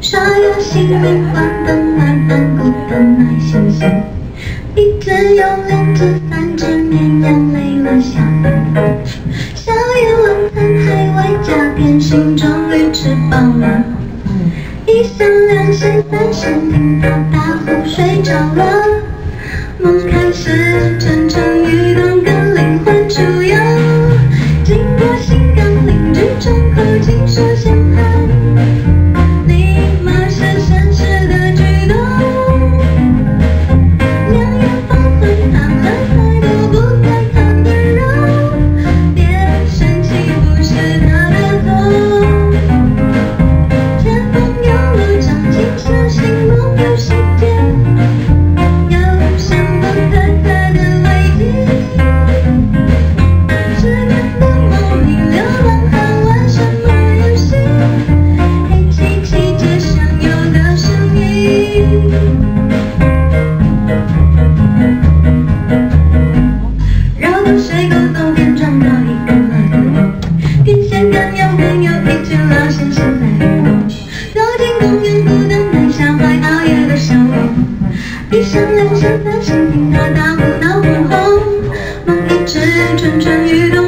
刷牙洗脸换灯暖安固的耐心心，一天有两次三次绵羊累了下班，宵夜晚餐还外加点心，终于吃饱了。一响两响三声，听到大呼睡着了，梦开始，水沟洞边长高一米八的电线杆上面有一只老猩猩在运走进公园路灯在下怀抱夜的小偷一闪两闪发现警察抓不到皇后梦一直蠢蠢欲动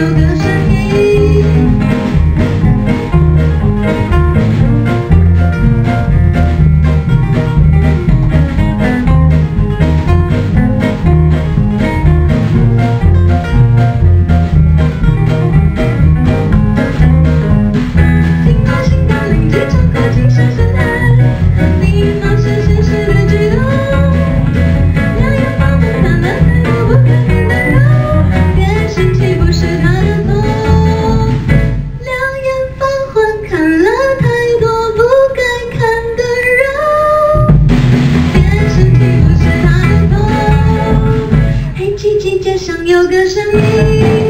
有个也想有个声。音